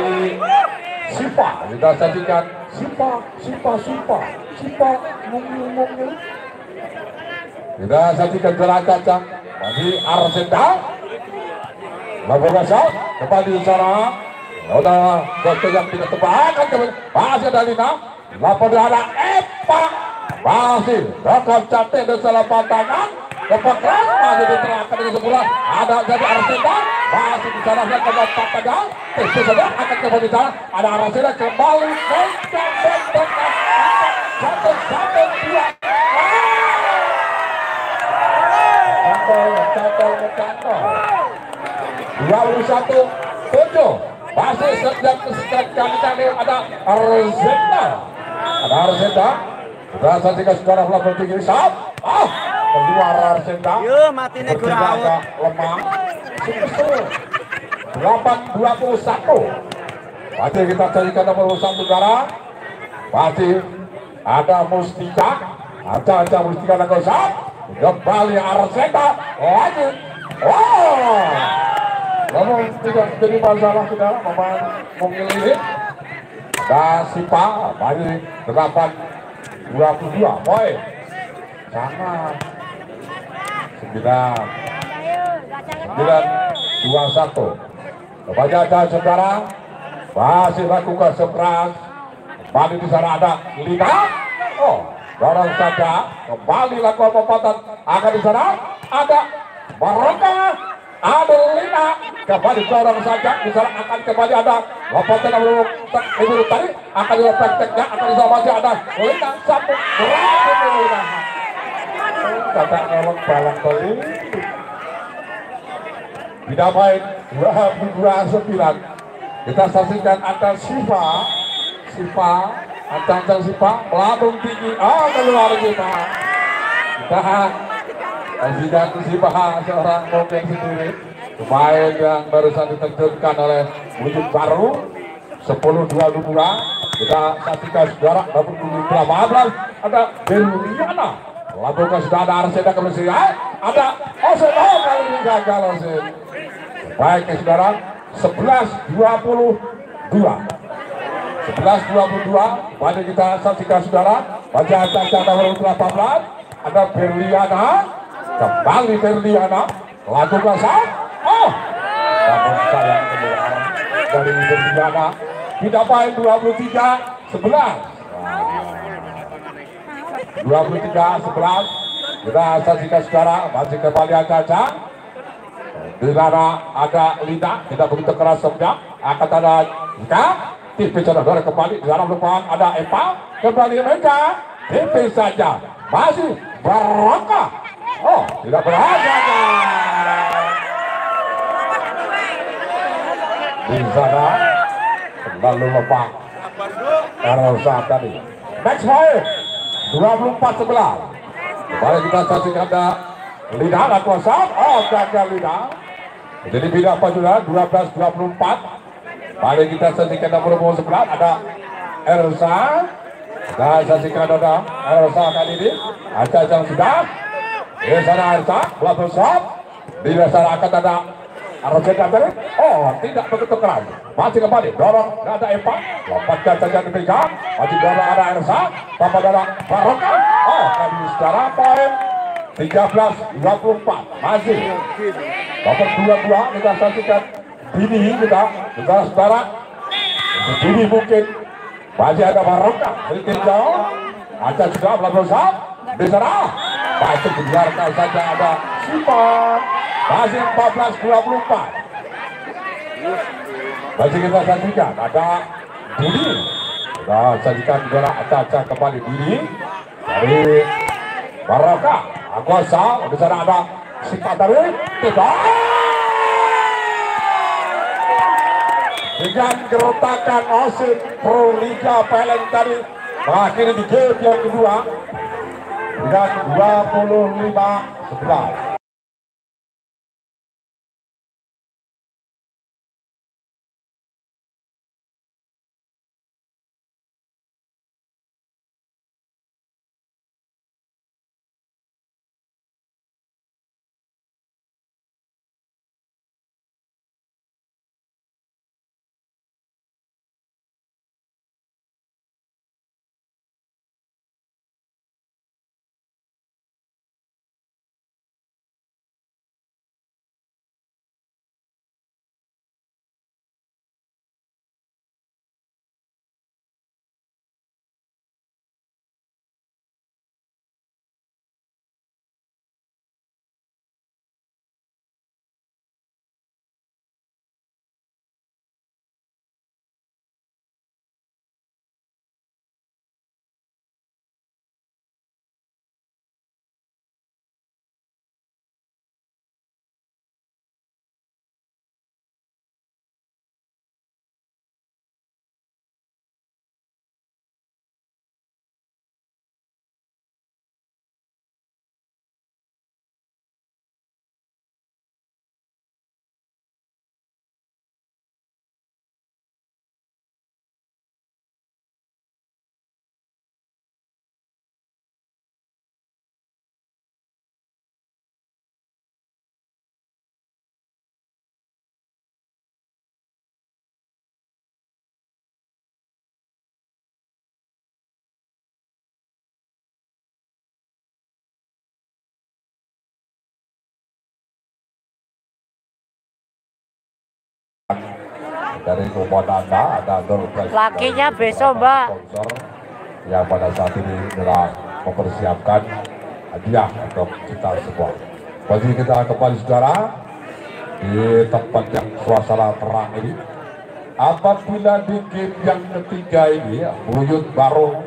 Sipa. Kita saksikan Sipa, Sipa, Sipa, Sipa, mungil, mungil. Kita saksikan gerak kacang. Masih Arsenda. Lalu gasal kembali sana. Udah, waktu yang tidak tepat. Masih ada Lina. Lapor ada Epa. Masih rekam cantik dan salah pantangan masih diterapkan dengan ada jadi Arsena masih di sana saya kembali tak saja akan kembali sana. Ada Arsena kembali. Mencet dengan satu satu dua dua puluh satu tujuh. Masih sedang kali kali ada Arzenda ada Arzenda sudah saksikan saudara pelabuhan tinggi. Saat ah keluar Arzenda
Yo, mati nih
agak lemah. Super 821 masih kita carikan nomor urusan negara. Masih ada Mustika. Ada ada Mustika Nagosa kembali Arseta lagi oh namun tidak jadi masalah saudara pemain mungkin ini ada Sipa masih 8 22 poin. Sama. 9 921 kepada ada saudara masih lakukan sekeras kembali di sana ada Lina. Oh dorong saja. Kembali lakukan lompatan. Akan di sana ada Baroka ada Lina. Kembali dorong saja. Di sana akan kembali ada. Lompatan belum itu tadi. Akan di prakteknya akan di sana masih ada. Lina satu. Berarti Lina. Kata ngelok balang beli tidak dua sembilan kita saksikan antar Siva. Siva. Antar Siva. Melambung tinggi. Oh keluar kita. Kita saksikan Siva seorang pemain sendiri pemain yang barusan diterjunkan oleh wujud baru 10 22 kita saksikan dapur berapa ada Berliana Lakukan sudah ada Arsena kemesti ada Osen oh kali ini gagal Osen baik ya saudara 11 22 11 22 pada kita saksikan saudara baca caca nomor 18 ada Berliana kembali Berliana lakukan saat oh! Namun sayang keluar dari Berliana tidak main 23 11 23 11 kita saksikan saudara masih kembali Caca. Di sana ada Lina tidak begitu keras sebenarnya akan ada Ika tipis saudara kembali. Di dalam depan ada Eva. Kembali Eka tipis saja. Masih Baraka oh tidak berhasil di sana lalu lepas Erosa tadi. Next point 24 sebelah kembali kita saksikan ada Lina dan kuasa oh gagal Lina jadi beda apa sudah 12 24 Mari kita saksikan nomor 11 ada Elsa. Kita saksikan ada Elsa kali ini Aca yang sudah di sana Elsa belakang shot di akan ada Arjeta tadi oh tidak begitu keras. Masih kembali dorong ada Eva lompatkan saja diberikan masih dorong ada Elsa tanpa ada Baroka oh kali secara poin 13 24 masih. Nomor 22 kita saksikan. Bini kita kita saudara. Bini mungkin. Masih ada Baroka sedikit jauh. Ada juga shot di sana masih dibiarkan saja ada Simon masih 14 24 masih kita saksikan ada Bini kita saksikan juga Aca-Aca kembali. Bini dari Baroka Aguasa di sana ada Simpan dari tidak dengan gertakan Osin Pro Liga Peleng tadi mengakhiri di game yang kedua dengan 25 11 dari Kumonanda ada prize
Lakinya besok, Mbak.
yang pada saat ini telah mempersiapkan hadiah untuk kita semua. Bagi kita kembali saudara di tempat yang suasana terang ini. Apabila di game yang ketiga ini Buyut baru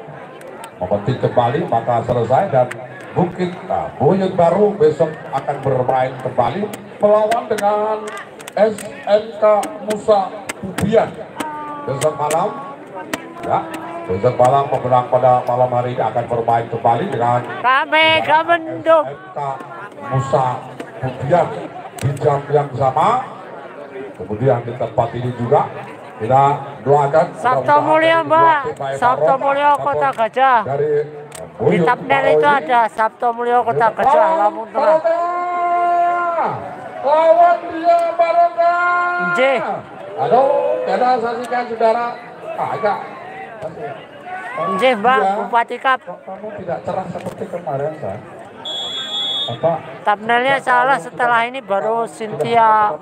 memetik kembali maka selesai dan mungkin nah, Buyut baru besok akan bermain kembali melawan dengan SMK Musa Pubian besok malam ya besok malam pemenang pada malam hari ini akan bermain kembali dengan
Kami Gamendung.
Musa Pubian di jam yang sama kemudian di tempat ini juga kita doakan
Sabto
dari
Mbak. Sabto
ataupun
Kota Gajah.
dari
Di thumbnail itu ada Sabto Mulyo Kota Gajah, Lampung Tengah.
Lawan dia Barokah.
Nggih.
Aduh, kita saksikan saudara. Ah, agak.
Nggih, Mbak,
Iya.
Bupati Kap.
Kamu tidak cerah seperti kemarin? Apa?
Thumbnailnya salah setelah ini baru Cynthia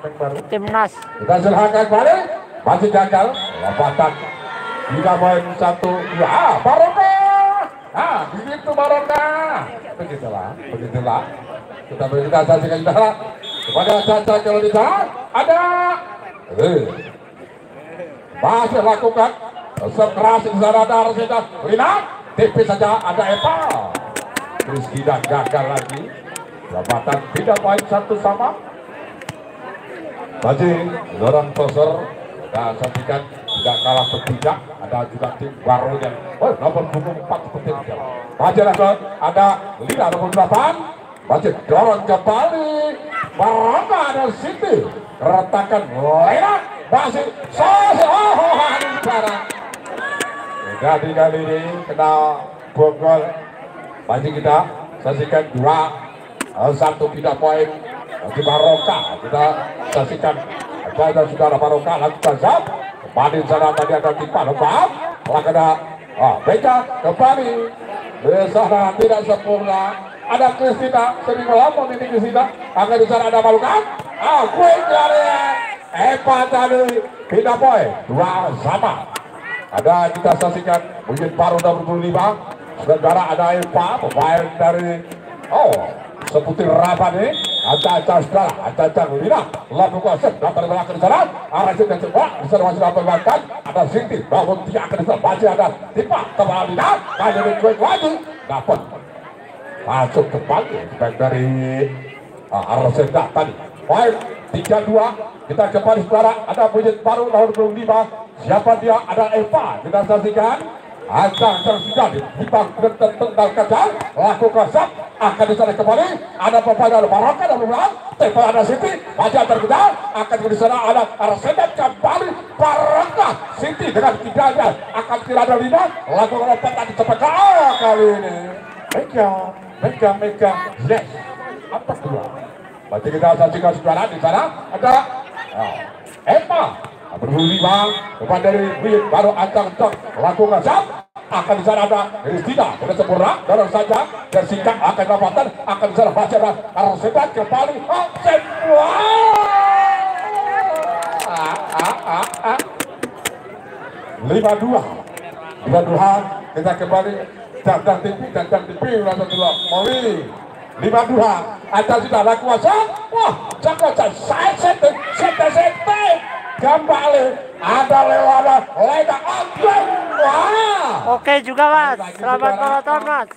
timnas.
Kita silahkan balik. Masih gagal. Lompatan. Tiga poin satu. dua. Ah, Barokah. Ah, begitu Barokah. Begitulah, begitulah. Kita beri kita saksikan saudara. Kepada Caca kalau di sana ada. Masih lakukan sekeras di sana ada Rosita. Rina, tipis saja ada Eva. Kristina gagal lagi. Jabatan tidak poin satu sama. Baji, dorong toser, dan saksikan tidak kalah berpijak. Ada juga tim baru yang oh, nomor punggung 4 seperti itu. Lakukan, ada Lina nomor 8. Baji dorong kembali. Baraka ada Siti. Retakan Lina. Masih Sose. Oh, oh, oh, ini barang. Jadi kali ini kena bogol. Baji kita saksikan dua Eh, satu tidak poin bagi Baroka kita saksikan ada saudara Baroka lakukan zap kembali di sana tadi ada timpa lembab lakukan ada ah, Beka kembali di sana tidak sempurna ada Kristina sering melamun ini Kristina. Akan di sana ada Malukan ah quick dari Eva tadi tidak poin dua sama. Ada kita saksikan mungkin baru nomor 25 saudara ada Eva pemain dari oh seputir rapat ini acah-acah saudara acah-acah Lina. Lalu kuasa dapat belakang sana. Arah sini di sana masih dapat belakang. Ada Sinti bangun akan di sana masih ada Tipa kembali. Lina ini kuek lagi dapat masuk kembali baik dari uh, arah senda tadi. Tiga dua. Kita kembali saudara. Ada bunyi baru nomor 25 siapa dia? Ada Eva. Kita saksikan. Ancang tersudah dipang tentang kacang laku kasap akan di sana kembali. Ada pemain ada Baraka dan Lumang Tepa ada Siti. Baja terkejar akan di sana ada Arsedat kembali. Baraka Siti dengan tiganya. Akan tidak ada lima. Laku lompatan di cepat. Oh, kali ini. Mega Mega Mega yes. Atas dua. Berarti kita saksikan saudara di sana ada oh, Eva berbunyi bang depan dari Win baru ancang-ancang lakukan zap akan di sana ada Kristina sudah sempurna. Dorong saja dan singkat akan dapatkan akan di sana baca dan harus sebat kembali. Oh semua ah, ah, ah. lima dua. Lima dua kita kembali jantan TV TV rasa dulu Mori lima dua ada sudah laku kuasa. Wah jago saya sete sete sete kembali ada lewat leda Ageng wah.
Oke juga Mas, selamat menonton Mas.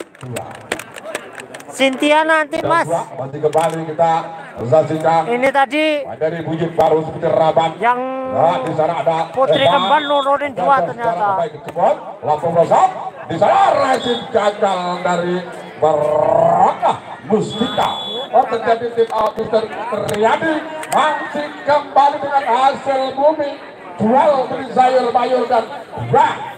Cynthia nanti Mas.
masih kembali kita
Ini tadi
dari bujut baru seperti rabat
yang
Nah, di sana ada
Putri
Eva.
Kembar nurunin dua ternyata.
langsung rosok. Di sana Rashid gagal dari Barakah Mustika. Oh terjadi tim out Mister terjadi masih kembali dengan hasil bumi jual beli sayur bayur dan buah.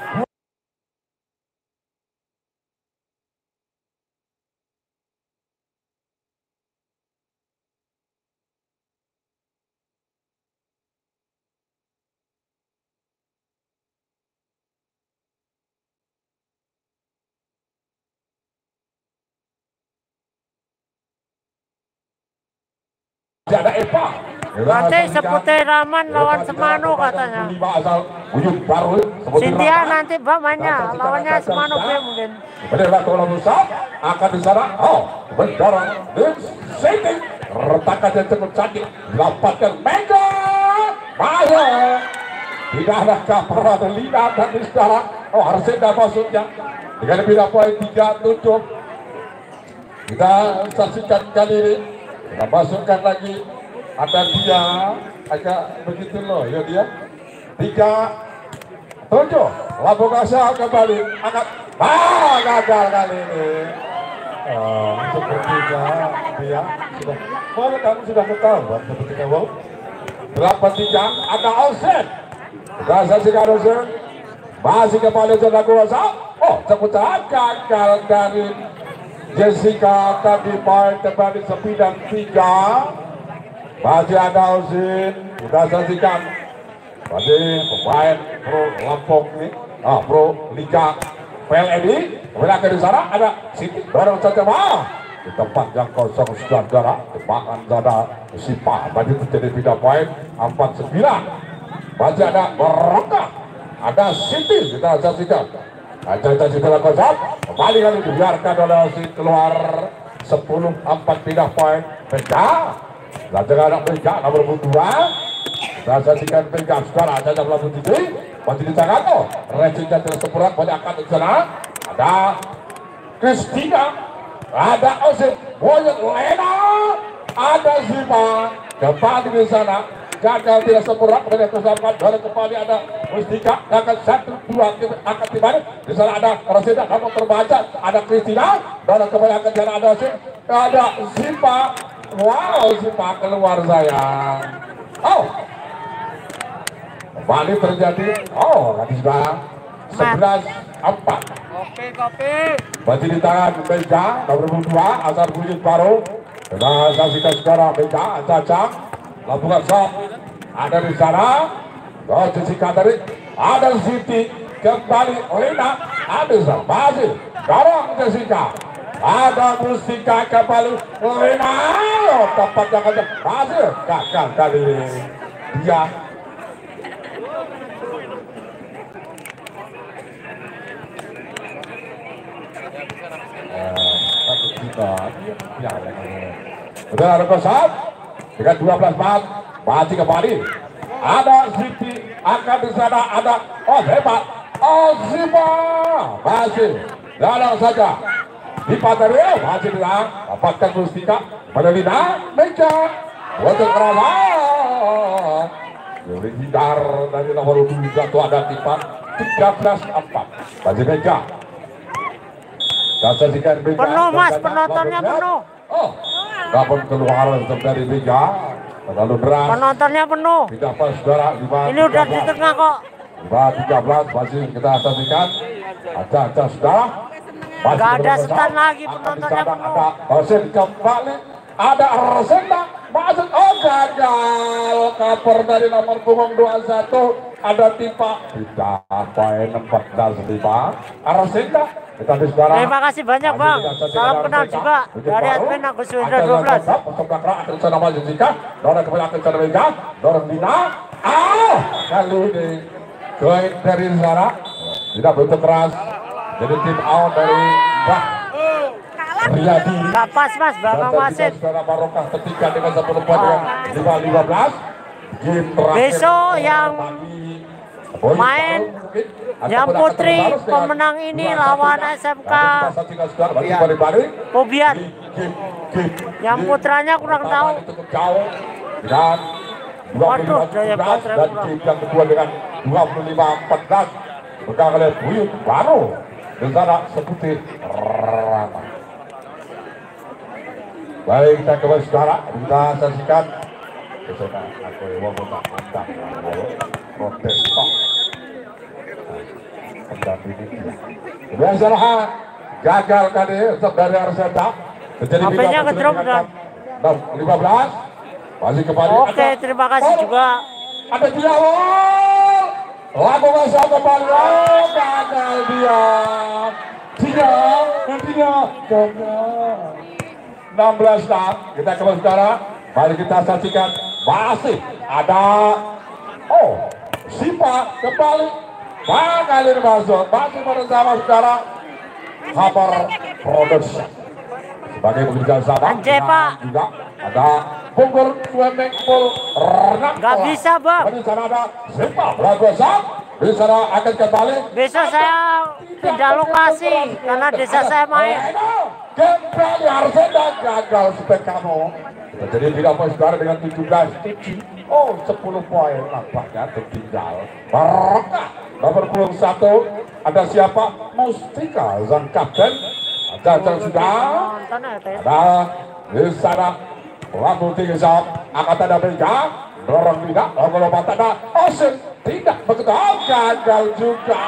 Tidak ada Eva.
Nanti seputih Raman lawan Semanu katanya. Cynthia nanti bapaknya lawannya Semanu B mungkin.
Bendera bola besar akan di sana. Oh, mendorong dan setting retakan yang cukup cantik dapatkan Mega Maya. Tidak ada kapal Lina dan di sekarang. Oh, harusnya masuknya dengan lebih poin tiga tujuh. Kita saksikan kali ini. Kita masukkan lagi. Ada dia agak begitu loh ya dia. Tiga tujuh. Labu Kasar kembali angkat. Ah, gagal kali ini. Oh, sepertinya dia sudah. Mau kamu sudah ketahuan sepertinya wow. Delapan tiga ada offset. Kita saksikan offset. Masih kembali sudah kuasa. Oh, seputar gagal dari Jessica tadi poin kembali sepidang tiga. Masih ada Uzin. Kita saksikan. Tadi pemain pro Lampung ini. Ah, pro Liga PLN. Kemudian ke di sana ada Siti. Dorong saja mah. Di tempat yang kosong sudah darah. Tebakan sana Sipa. Tadi terjadi pindah poin. Empat sembilan. Masih ada Berangka. Ada Siti. Kita saksikan. Aja-aja setelah kosong. Kembali kali dibiarkan oleh si keluar 10 4 pindah poin. Pecah. Lajeng anak Mega nomor 2 Kita saksikan Mega sekarang dalam lampu titik Masih di Jakarta Racing dan Sepurat banyak akan di sana Ada Christina Ada Osin Boyot Lena Ada Zima Kembali di sana gagal tidak sempurna kemudian kesalahan dari kembali ada Mustika gagal satu dua akan dibalik. Di sana ada Rasida kamu terbaca ada Kristina dan kembali akan jalan ada Sim ada Zipa. Wow Zipa keluar sayang. Oh. Kembali terjadi oh tadi sudah sebelas empat.
Kopi, kopi.
masih di tangan Meja nomor dua asal bunyi baru. Kita saksikan sekarang Meja cacang lakukan shot ada di sana. Oh Jessica dari ada Siti kembali Lina ada masih dorong Jessica ada Mustika kembali. Lina oh, tepat jangan masih gagal kali dia satu juta. Ya udah ada kosong dengan 12 mat masih kembali. Ada Siti akan di sana ada oh hebat. Oh Zima masih. Dalam saja. Di Patari masih bilang dapatkan Mustika pada Lina Meja. Untuk Rawan Yuri hindar dari nomor 2 jatuh ada tipa 13 4 masih Meja.
Penuh, Mas, penontonnya penuh.
Oh, dapat keluar dari Liga terlalu deras.
Penontonnya penuh.
Tidak pas saudara.
Ini udah di tengah kok.
Lima tiga belas masih kita saksikan. Ada ada saudara. Masih
Nggak ada setan lagi, penontonnya penuh.
Ada Rosin kembali. Ada Rosenda masuk. Oh gagal. Cover dari nomor punggung 21. Ada Tipa. Tidak poin 14 Tipa. Rosenda. Kita di saudara.
Terima kasih banyak, Bang. Salam kenal juga dari admin Agus Windra 12.
Dorong kembali Dorong Dina. Ah, kali ini Join dari Zara tidak begitu keras. Jadi tim out dari Bah Riyadi.
Nggak pas, Mas. Bapak wasit.
Barokah ketika dengan 10 poin dengan 5-15. Game terakhir
Besok yang main yang putri
dengan
pemenang ini
2-1.
lawan SMK. Pobian.
Game, game,
Yang putranya kurang tahu.
dan 25
Waduh, daya
17
baterai
dan
kurang.
yang kedua dengan 25 14 pegang oleh Buyut baru sana seputih rata. Baik kita kembali saudara kita saksikan. Ke sana aku mau minta mantap protes tok. Dia. Kemudian saudara gagal kali untuk dari Arseta
HP-nya
pindah
ngedrop,
dengan
Dan.
15 masih kembali.
Oke, terima kasih juga.
ada dia oh lagu masa kembali. Oh gagal dia. Dia dia gagal 16 nah kita kembali sekarang mari kita saksikan. Masih ada. Oh Sipa kembali. Mengalir masuk. Masih bersama saudara. Hammer Production sebagai bekerja sama juga ada Bogor Swimming Pool Renang
Nggak bisa, Bang.
Di sana ada Sipa Bragosa di sana akan kembali
Besok saya pindah lokasi karena desa saya main.
Kembali Arsena gagal spek kamu. Jadi tidak poin saudara dengan 17 tujuh. Oh 10 poin nampaknya tertinggal. Barokah nomor 21 ada siapa? Mustika sang kapten. Ada yang sudah ada di sana Lampu tinggi sahab angkatan Amerika dorong tidak nomor lompat ada Ocean tidak begitu Oh, gagal juga.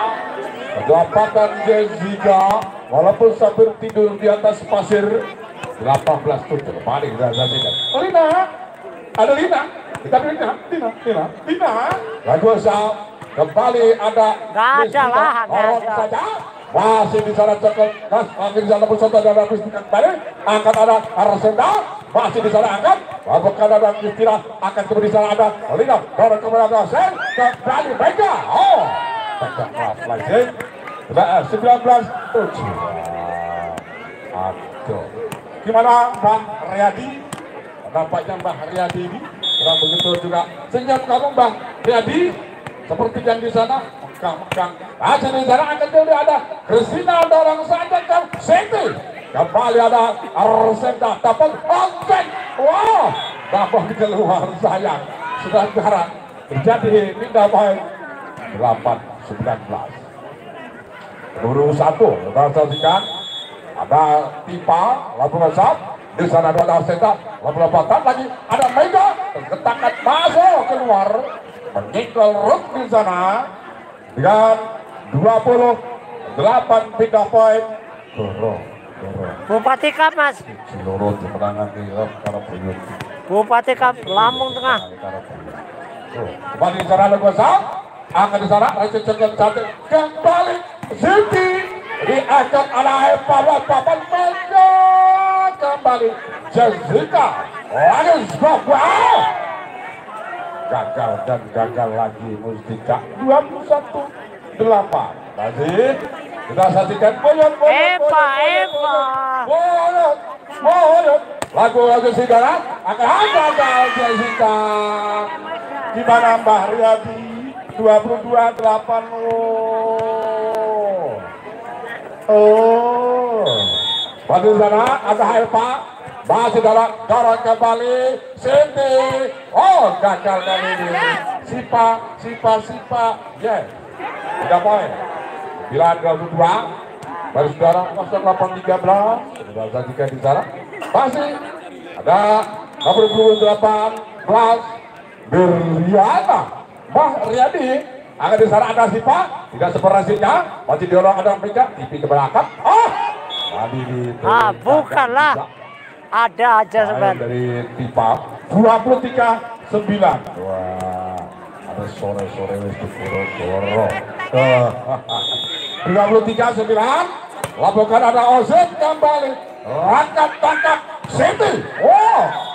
Kedapatan Jessica walaupun sambil tidur di atas pasir 18 tujuh kembali kita saksikan. Lina ada Lina? Kita Lina Lina Lina Lina. Lagu sahab kembali ada
Nggak ada lah,
Orang
ada.
saja masih di sana cekel kas akhir di sana dan ada Kristina kembali angkat ada Arsenda. Masih di sana angkat kanan ada Kristina. Akan kembali di sana ada Lina. Dorong kembali ada Sen. Kembali Mega oh. Mega kelas lagi Nah, 19 tujuh. Aduh. Gimana Bang Riyadi? Nampaknya Bang Riyadi ini kurang begitu juga. Senyum kamu Bang Riyadi. Seperti yang di sana megang-megang aja di jadi ada. Kristina dorong saja ke Senti. Kembali ada Arsenda dapat Onsen wow dapat keluar sayang. Sudah jarang terjadi pindah poin 8 19 Peluru satu, kita saksikan. Ada Tipa, lalu Resap, di sana ada Arseta, lalu lompatan lagi, ada Mega, ketakat masuk keluar, menyingkal Rut di sana, dengan 28 pindah poin, Doro,
Bupati Kap, Mas.
seluruh kemenangan di karena Buyut.
Bupati Kap, Lampung Tengah.
Kembali di sana Resap, akan di sana, Rachel Cengkeng satu, kembali, Siti, diangkat oleh Pawan Papan Mega, kembali, Jessica, lagi wow, gagal dan gagal lagi Mustika. 21 8 masih kita saksikan boyot boyot
Eva, Eva.
boyot boyot lagu-lagu saudara akan gagal Jessica gimana Mbah Riyadi? 22 8 oh. Oh. Pada sana ada Eva masih dalam dorong kembali. Cindy oh gagal kali ini. Sipa Sipa Sipa. Yes. Tiga poin. 9 22 baru saudara 0813 sudah sajikan di sana. Masih ada nomor 28 Berliana Mbah Riyadi. Akan di sana ada Sipa. Tidak seperasinya masih diorong ada Mega TV ke belakang. Oh! Tadi di
Ah, bukanlah. Ada aja sebenarnya.
dari Tipa 23 9 wah ada sore-sore wis dikoro-koro Eh, 23 9 lakukan ada Ozet kembali. Rangkap tangkap Siti. Wow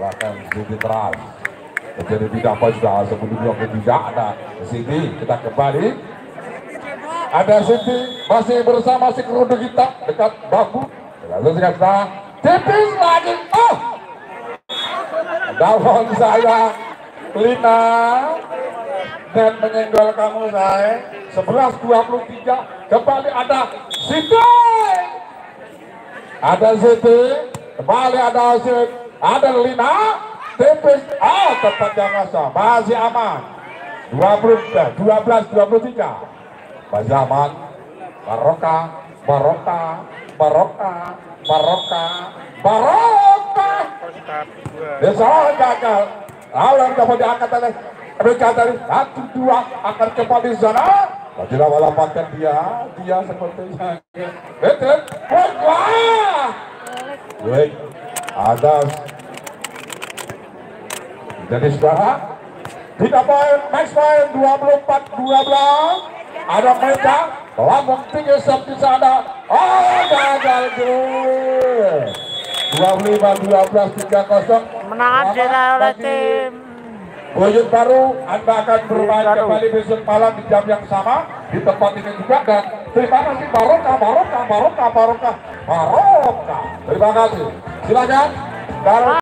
lakukan Siti teras. Terjadi tidak apa sudah sebelumnya tidak ada Siti. Kita kembali. Ada Siti masih bersama si kerudung kita dekat bahu lalu kita tipis lagi. Oh! Dawon saya Lina dan menyenggol kamu saya 11.23 kembali ada Siti. Ada Siti kembali ada Siti. Ada Lina tipis. Oh tepat jangan masih aman. 20 12 23 masih aman. Baroka Baroka Baroka Baroka Baroka Desa gagal. Alang dapat diangkat oleh mereka dari satu dua akan kembali sana. Tidak melaporkan dia dia sepertinya betul. Wah. Baik ada. Jadi saudara tidak poin max poin 24 12 ada mereka lambung tinggi seperti sana. Oh gagal gol 25 12 3 0
Kemenangan diraih oleh tim.
Buyut baru Anda akan bermain kembali besok malam di jam yang sama. Di tempat ini juga dan terima kasih Barokah Barokah Barokah Barokah Barokah terima kasih. Silakan. Dan